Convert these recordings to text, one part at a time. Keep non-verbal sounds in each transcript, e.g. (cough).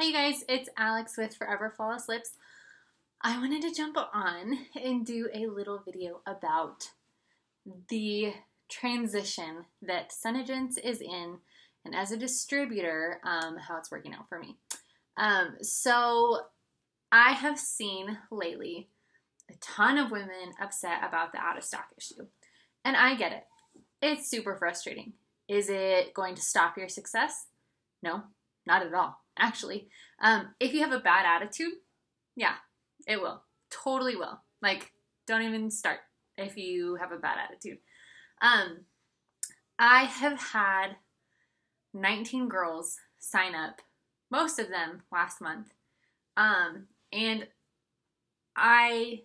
Hey guys, it's Alex with Forever Flawless Lips. I wanted to jump on and do a little video about the transition that SeneGence is in and as a distributor, um, how it's working out for me. Um, so I have seen lately a ton of women upset about the out of stock issue. And I get it. It's super frustrating. Is it going to stop your success? No, not at all. Actually, um, if you have a bad attitude, yeah, it will. Totally will. Like, don't even start if you have a bad attitude. Um, I have had 19 girls sign up, most of them last month. Um, and I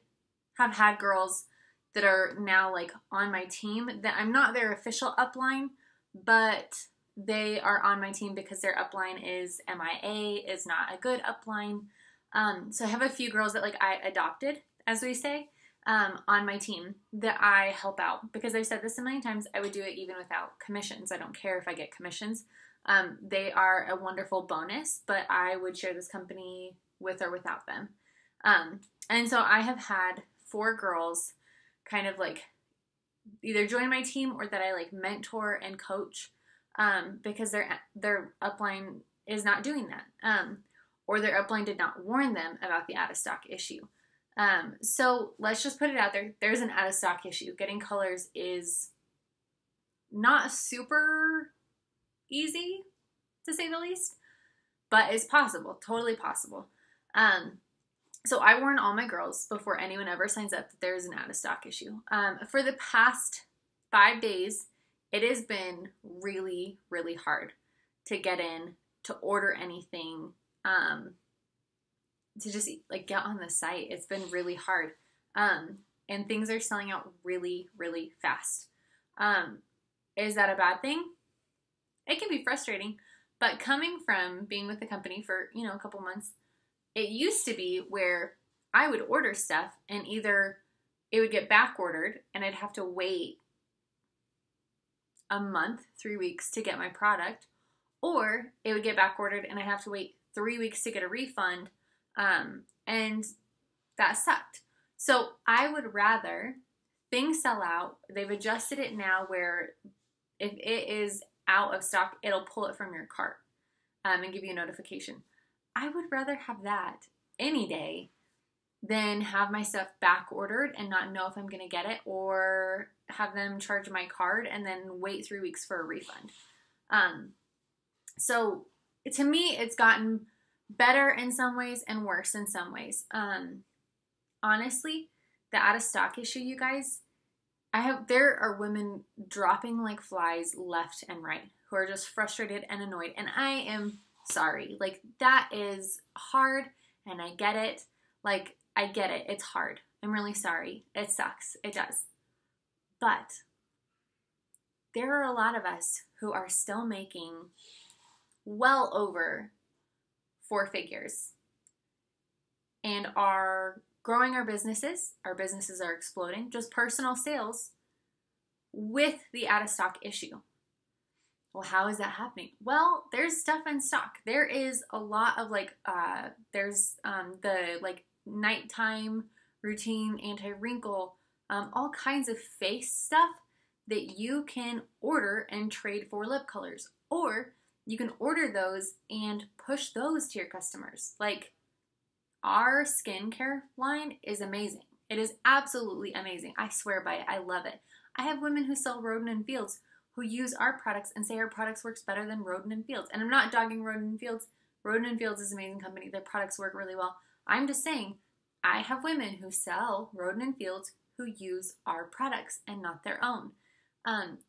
have had girls that are now like on my team that I'm not their official upline, but they are on my team because their upline is MIA, is not a good upline. Um, so I have a few girls that like I adopted, as we say, um, on my team that I help out because I've said this a million times. I would do it even without commissions. I don't care if I get commissions. Um, they are a wonderful bonus, but I would share this company with or without them. Um, and so I have had four girls kind of like either join my team or that I like mentor and coach um, because their their upline is not doing that, um, or their upline did not warn them about the out of stock issue. Um, so let's just put it out there. There's an out of stock issue. Getting colors is not super easy, to say the least, but it's possible, totally possible. Um, so I warn all my girls before anyone ever signs up that there is an out of stock issue. Um, for the past five days, it has been really, really hard to get in, to order anything, um, to just like get on the site. It's been really hard. Um, and things are selling out really, really fast. Um, is that a bad thing? It can be frustrating, but coming from being with the company for, you know, a couple months, it used to be where I would order stuff and either it would get back ordered and I'd have to wait a month, three weeks to get my product, or it would get back ordered and I'd have to wait three weeks to get a refund. Um, and that sucked. So I would rather things sell out. They've adjusted it now where if it is out of stock, it'll pull it from your cart um, and give you a notification. I would rather have that any day than have my stuff back ordered and not know if I'm going to get it or have them charge my card and then wait three weeks for a refund. Um, so to me, it's gotten better in some ways and worse in some ways. Um, honestly, the out of stock issue, you guys, I have there are women dropping like flies left and right who are just frustrated and annoyed, and I am sorry. Like that is hard, and I get it. Like I get it. It's hard. I'm really sorry. It sucks. It does. But there are a lot of us who are still making well over four figures and are growing our businesses. Our businesses are exploding, just personal sales with the out of stock issue. Well, how is that happening? Well, there's stuff in stock. There is a lot of like, uh, there's um, the like nighttime routine, anti wrinkle, um, all kinds of face stuff that you can order and trade for lip colors. Or you can order those and push those to your customers. Like our skincare line is amazing. It is absolutely amazing. I swear by it. I love it. I have women who sell Rodan and Fields who use our products and say our products works better than Rodan and Fields. And I'm not dogging Rodan and Fields. Rodan and Fields is an amazing company. Their products work really well. I'm just saying I have women who sell Rodan and Fields who use our products and not their own. Um,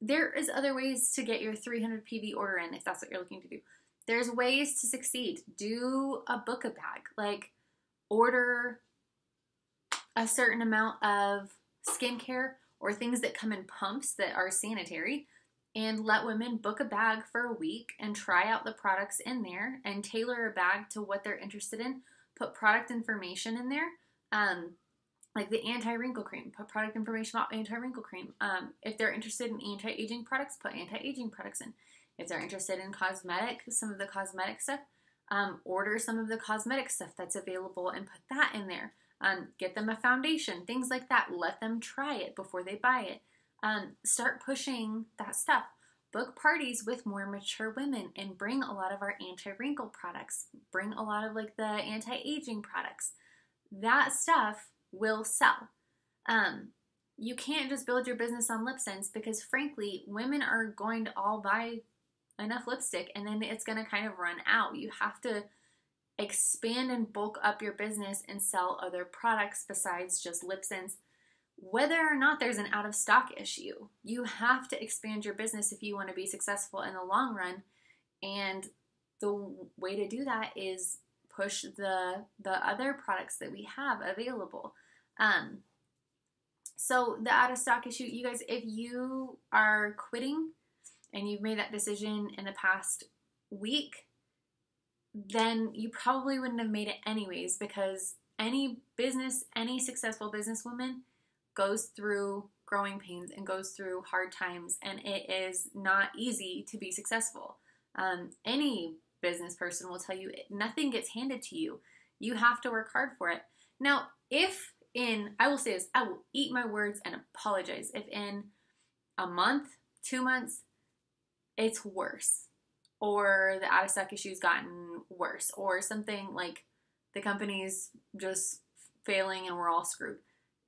there is other ways to get your 300 PV order in if that's what you're looking to do. There's ways to succeed. Do a book a bag, like order a certain amount of skincare or things that come in pumps that are sanitary and let women book a bag for a week and try out the products in there and tailor a bag to what they're interested in. Put product information in there. Um, like the anti-wrinkle cream, put product information about anti-wrinkle cream. Um, if they're interested in anti-aging products, put anti-aging products in. If they're interested in cosmetic, some of the cosmetic stuff, Um, order some of the cosmetic stuff that's available and put that in there. Um, get them a foundation, things like that. Let them try it before they buy it. Um, start pushing that stuff. Book parties with more mature women and bring a lot of our anti wrinkle products. Bring a lot of like the anti aging products. That stuff will sell. Um, you can't just build your business on LipSense because, frankly, women are going to all buy enough lipstick and then it's going to kind of run out. You have to expand and bulk up your business and sell other products besides just LipSense. Whether or not there's an out of stock issue, you have to expand your business if you want to be successful in the long run. And the way to do that is push the the other products that we have available. Um, so the out of stock issue, you guys, if you are quitting and you've made that decision in the past week, then you probably wouldn't have made it anyways because any business, any successful businesswoman goes through growing pains and goes through hard times, and it is not easy to be successful. Um, any business person will tell you nothing gets handed to you. You have to work hard for it. Now, if in, I will say this, I will eat my words and apologize if in a month, two months, it's worse, or the out of stock issue's gotten worse, or something like the company's just failing and we're all screwed.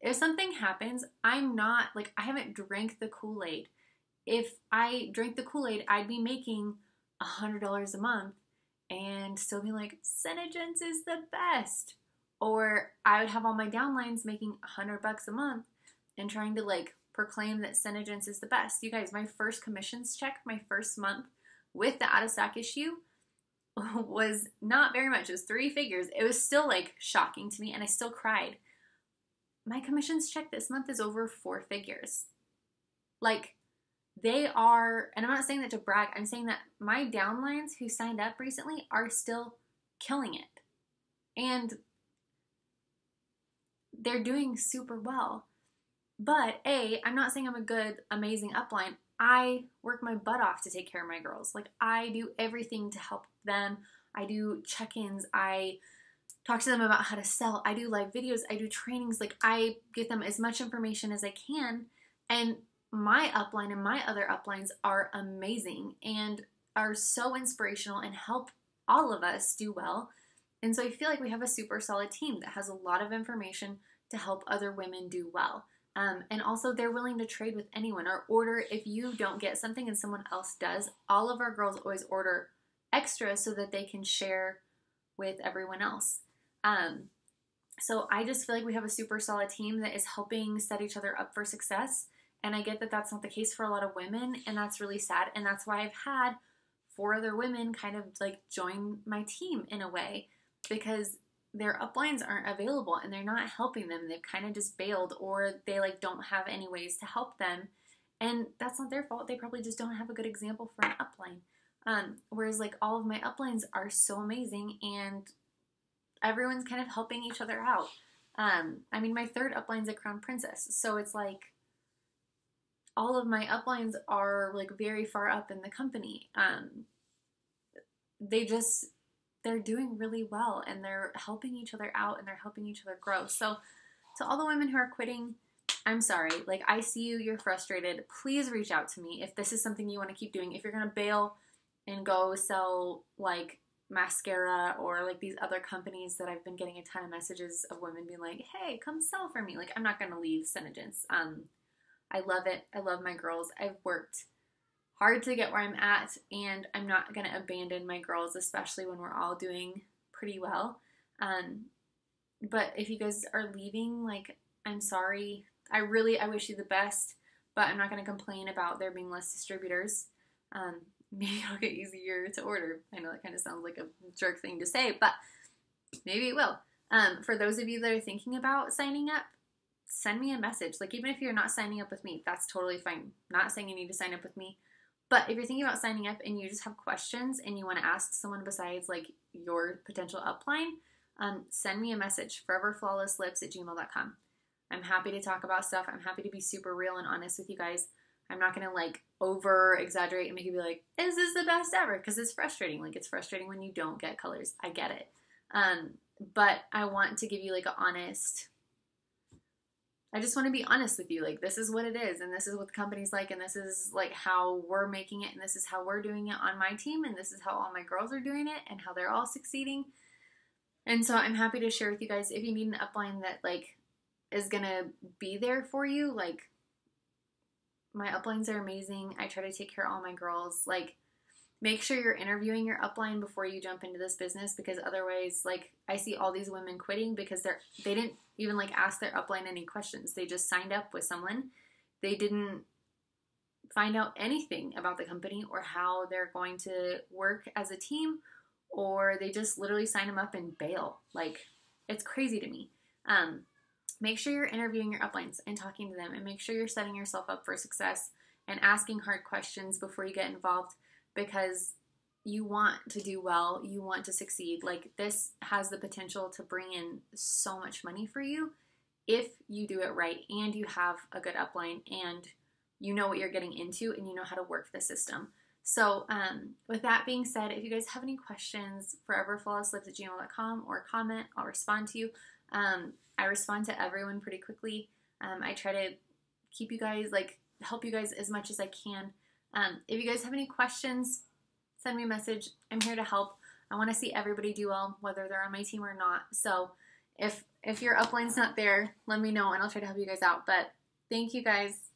If something happens, I'm not like I haven't drank the Kool Aid. If I drank the Kool Aid, I'd be making a hundred dollars a month and still be like, Senegence is the best. Or I would have all my downlines making a hundred bucks a month and trying to like proclaim that Senegence is the best. You guys, my first commissions check, my first month with the out of stock issue (laughs) was not very much. It was three figures. It was still like shocking to me and I still cried. My commissions check this month is over four figures. Like they are, and I'm not saying that to brag, I'm saying that my downlines who signed up recently are still killing it. And they're doing super well. But A, I'm not saying I'm a good, amazing upline. I work my butt off to take care of my girls. Like, I do everything to help them. I do check ins. I talk to them about how to sell. I do live videos. I do trainings. Like, I get them as much information as I can. And my upline and my other uplines are amazing and are so inspirational and help all of us do well. And so I feel like we have a super solid team that has a lot of information to help other women do well. Um, and also, they're willing to trade with anyone or order if you don't get something and someone else does. All of our girls always order extra so that they can share with everyone else. Um, so I just feel like we have a super solid team that is helping set each other up for success. And I get that that's not the case for a lot of women, and that's really sad. And that's why I've had four other women kind of like join my team in a way because their uplines aren't available and they're not helping them. They've kind of just bailed or they like don't have any ways to help them. And that's not their fault. They probably just don't have a good example for an upline. Um, whereas like all of my uplines are so amazing and everyone's kind of helping each other out. Um, I mean, my third upline's a crown princess, so it's like all of my uplines are like very far up in the company. Um, they just they're doing really well and they're helping each other out and they're helping each other grow. So, to all the women who are quitting, I'm sorry. Like, I see you, you're frustrated. Please reach out to me if this is something you want to keep doing. If you're going to bail and go sell like Maskcara or like these other companies that I've been getting a ton of messages of women being like, hey, come sell for me. Like, I'm not going to leave Senegence. Um, I love it. I love my girls. I've worked hard to get where I'm at, and I'm not going to abandon my girls, especially when we're all doing pretty well. Um, but if you guys are leaving, like, I'm sorry. I really, I wish you the best, but I'm not going to complain about there being less distributors. Um, (laughs) maybe it'll get easier to order. I know that kind of sounds like a jerk thing to say, but maybe it will. Um, for those of you that are thinking about signing up, send me a message. Like, even if you're not signing up with me, that's totally fine. not saying you need to sign up with me. But if you're thinking about signing up and you just have questions and you want to ask someone besides like your potential upline, um, send me a message, foreverflawlesslips at gmail.com. I'm happy to talk about stuff. I'm happy to be super real and honest with you guys. I'm not gonna like over exaggerate and make you be like, is this the best ever? Because it's frustrating. Like it's frustrating when you don't get colors. I get it. Um, but I want to give you like an honest. I just want to be honest with you. Like this is what it is, and this is what the company's like, and this is like how we're making it, and this is how we're doing it on my team, and this is how all my girls are doing it, and how they're all succeeding. And so I'm happy to share with you guys if you need an upline that like is gonna be there for you, like my uplines are amazing. I try to take care of all my girls. Like, make sure you're interviewing your upline before you jump into this business because otherwise, like, I see all these women quitting because they're they didn't even like ask their upline any questions. They just signed up with someone. They didn't find out anything about the company or how they're going to work as a team, or they just literally sign them up and bail. Like, it's crazy to me. Um, make sure you're interviewing your uplines and talking to them and make sure you're setting yourself up for success and asking hard questions before you get involved because you want to do well, you want to succeed. Like this has the potential to bring in so much money for you if you do it right and you have a good upline and you know what you're getting into and you know how to work the system. So, um, with that being said, if you guys have any questions, foreverflawlesslips at gmail.com or comment, I'll respond to you. Um, I respond to everyone pretty quickly. Um, I try to keep you guys, like, help you guys as much as I can. Um, if you guys have any questions, send me a message. I'm here to help. I want to see everybody do well, whether they're on my team or not. So if if your upline's not there, let me know and I'll try to help you guys out. But thank you guys.